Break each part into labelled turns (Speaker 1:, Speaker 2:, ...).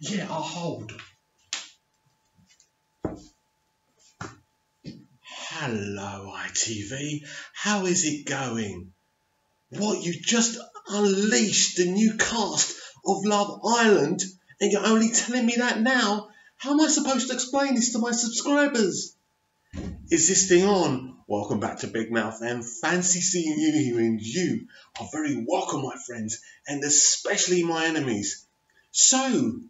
Speaker 1: Yeah, I'll hold. Hello, ITV. How is it going? What, you just unleashed the new cast of Love Island and you're only telling me that now? How am I supposed to explain this to my subscribers? Is this thing on? Welcome back to Big Mouth and fancy seeing you here and you are very welcome my friends and especially my enemies. So,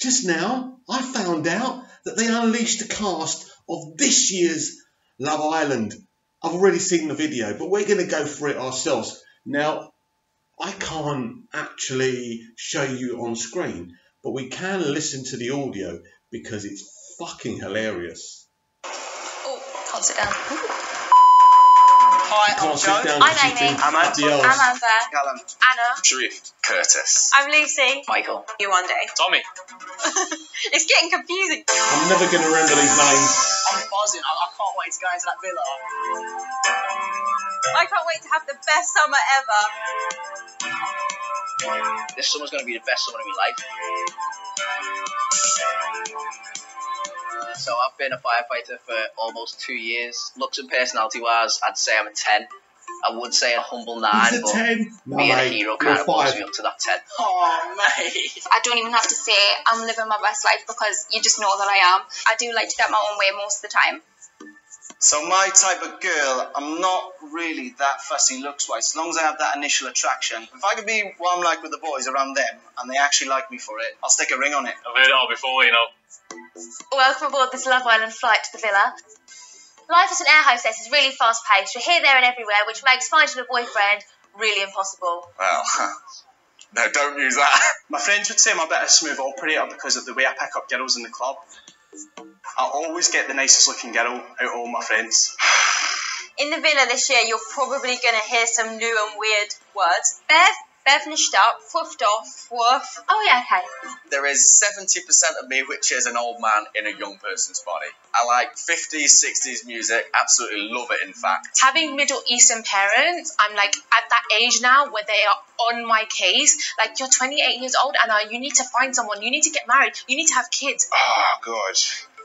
Speaker 1: just now I found out that they unleashed the cast of this year's Love Island. I've already seen the video but we're going to go for it ourselves. Now, I can't actually show you on screen but we can listen to the audio because it's fucking hilarious.
Speaker 2: Oh, can't sit down.
Speaker 3: Hi, I'm
Speaker 1: Can't
Speaker 3: Joe.
Speaker 1: down
Speaker 2: I'm
Speaker 1: 'cause you
Speaker 2: Amy.
Speaker 3: I'm
Speaker 1: up the
Speaker 3: Anton.
Speaker 1: arse.
Speaker 2: I'm Amber.
Speaker 3: Callum.
Speaker 2: Anna.
Speaker 4: Sherif. Curtis.
Speaker 2: I'm Lucie.
Speaker 3: Michael.
Speaker 2: Yewande.
Speaker 4: Tommy.
Speaker 2: it's getting confusing.
Speaker 1: I'm never going to remember these names.
Speaker 3: I'm buzzing. I, I can't wait to go into that villa.
Speaker 2: I can't wait to have the best summer ever.
Speaker 3: This summer's going to be the best summer of my life. So I've been a firefighter for almost two years. Looks and personality wise, I'd say I'm a 10. I would say a humble 9,
Speaker 1: He's a
Speaker 3: but
Speaker 1: 10. No,
Speaker 3: being a hero kind of bumps
Speaker 1: five.
Speaker 3: me up to that 10. Oh, mate.
Speaker 5: I don't even have to say I'm living my best life because you just know that I am. I do like to get my own way most of the time.
Speaker 6: So my type of girl, I'm not really that fussy looks wise. As long as I have that initial attraction. If I could be what I'm like with the boys around them, and they actually like me for it, I'll stick a ring on it.
Speaker 4: I've heard it all before, you know.
Speaker 2: Welcome aboard this Love Island flight to the villa. Life as an air hostess is really fast paced. You're here, there, and everywhere, which makes finding a boyfriend really impossible.
Speaker 4: Well, no, don't use that.
Speaker 6: My friends would say I'm a bit of a smooth operator because of the way I pick up girls in the club. I always get the nicest looking girl out of all my friends.
Speaker 2: In the villa this year, you're probably going to hear some new and weird words. Bev, Bevnished up, foofed off, woof. Oh, yeah, okay.
Speaker 4: There is 70% of me which is an old man in a young person's body. I like 50s, 60s music, absolutely love it in fact.
Speaker 7: having Middle Eastern parents, I'm like at that age now where they are on my case. Like you're 28 years old, Anna. You need to find someone. You need to get married. You need to have kids.
Speaker 4: Oh, God.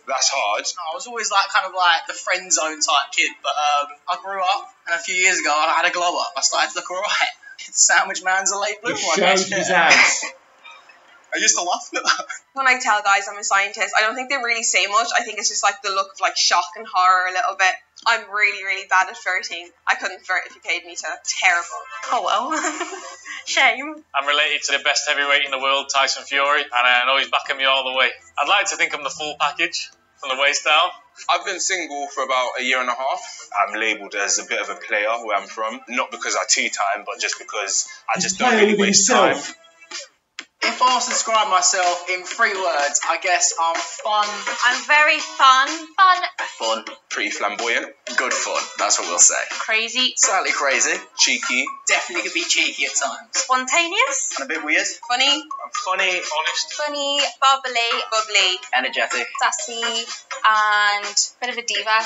Speaker 4: That's hard.
Speaker 3: I was always like kind of like the friend zone type kid, but um, I grew up and a few years ago I had a glow up. I started to look alright. Sandwich man's a late
Speaker 1: blue
Speaker 3: one. I
Speaker 1: shows his
Speaker 3: yeah.
Speaker 1: ass.
Speaker 6: I used to laugh at that.
Speaker 8: when I tell guys I'm a scientist, I don't think they really say much. I think it's just like the look of like shock and horror a little bit. I'm really, really bad at flirting. I couldn't flirt if you paid me to. Terrible.
Speaker 2: Oh, well. Shame.
Speaker 9: I'm related to the best heavyweight in the world, Tyson Fury, and I know he's backing me all the way. I'd like to think I'm the full package, from the waist down.
Speaker 4: I've been single for about a year and a half. I'm labelled as a bit of a player where I'm from, not because I tea time, but just because I
Speaker 1: He's
Speaker 4: just don't really
Speaker 1: with
Speaker 4: waste
Speaker 1: himself.
Speaker 4: time.
Speaker 3: If I was to describe myself in three words, I guess I'm fun,
Speaker 2: I'm very fun. Fun.
Speaker 3: fun,
Speaker 4: Pretty flamboyant, good fun. That's what we'll say.
Speaker 2: Crazy.
Speaker 4: Slightly crazy, cheeky,
Speaker 3: definitely could be cheeky at times.
Speaker 2: Spontaneous.
Speaker 6: And a bit weird.
Speaker 8: Funny,
Speaker 4: I'm funny, honest.
Speaker 2: Funny. Bubbly.
Speaker 8: bubbly.
Speaker 3: Energetic.
Speaker 5: Sassy and a bit of a diva.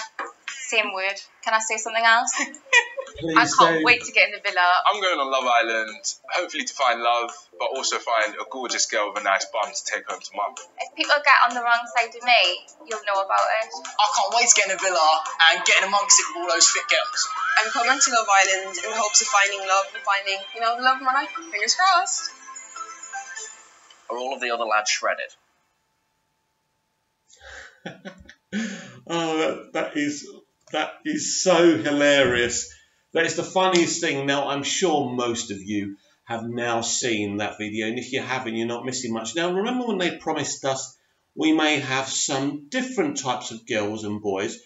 Speaker 5: Same word. Can I say something else?
Speaker 1: Please
Speaker 7: I can't
Speaker 1: do.
Speaker 7: wait to get in the villa.
Speaker 4: I'm going on Love Island, hopefully to find love, but also find a gorgeous girl with a nice bum to take home to mum.
Speaker 5: If people get on the wrong side of me, you'll know about it.
Speaker 3: I can't wait to get in the villa and get in amongst it with all those fit girls.
Speaker 8: I'm coming to Love Island in hopes of finding love and finding, you know, the love of my life. Fingers crossed.
Speaker 3: Are all of the other lads shredded?
Speaker 1: Oh, that, that is that is so hilarious. That is the funniest thing. Now, I'm sure most of you have now seen that video, and if you haven't, you're not missing much. Now, remember when they promised us we may have some different types of girls and boys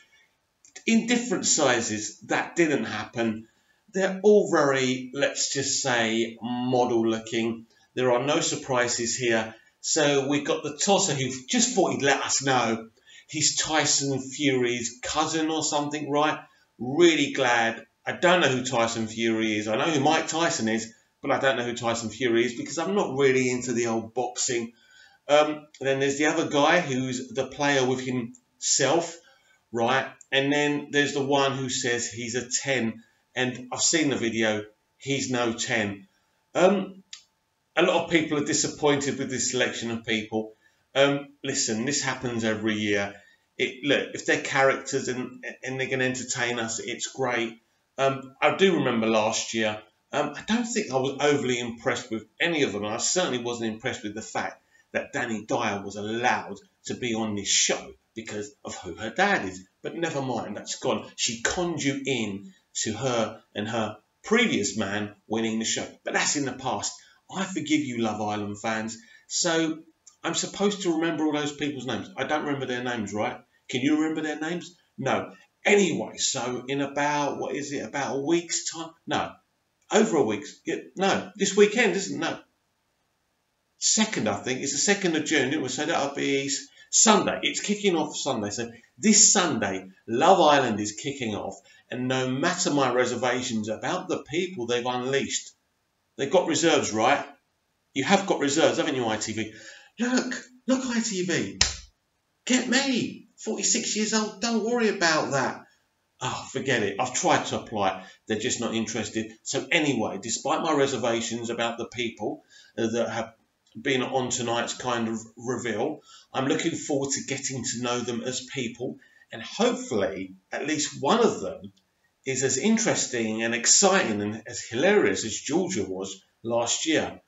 Speaker 1: in different sizes? That didn't happen. They're all very, let's just say, model looking. There are no surprises here. So we've got the tosser who just thought he'd let us know he's Tyson Fury's cousin or something, right? Really glad. I don't know who Tyson Fury is. I know who Mike Tyson is, but I don't know who Tyson Fury is because I'm not really into the old boxing. Um, then there's the other guy who's the player with himself, right? And then there's the one who says he's a 10. And I've seen the video. He's no 10. Um, a lot of people are disappointed with this selection of people. Um, listen, this happens every year. It, look, if they're characters and and they're going to entertain us, it's great. Um, I do remember last year. Um, I don't think I was overly impressed with any of them. I certainly wasn't impressed with the fact that Dani Dyer was allowed to be on this show because of who her dad is. But never mind, that's gone. She conned you in to her and her previous man winning the show. But that's in the past. I forgive you, Love Island fans. So I'm supposed to remember all those people's names. I don't remember their names, right? Can you remember their names? No. Anyway, so in about, what is it, about a week's time? No. Over a week's, no, this weekend, isn't it? No. Second, I think, it's the 2nd of June. It was so that'll be Sunday. It's kicking off Sunday. So this Sunday, Love Island is kicking off. And no matter my reservations about the people they've unleashed, they've got reserves, right? You have got reserves, haven't you, ITV? Look, look, ITV. Get me. 46 years old. Don't worry about that. Oh, forget it. I've tried to apply. They're just not interested. So anyway, despite my reservations about the people uh, that have been on tonight's kind of reveal, I'm looking forward to getting to know them as people. And hopefully, at least one of them is as interesting and exciting and as hilarious as Georgia was last year.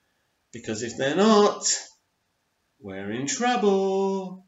Speaker 1: Because if they're not, we're in trouble.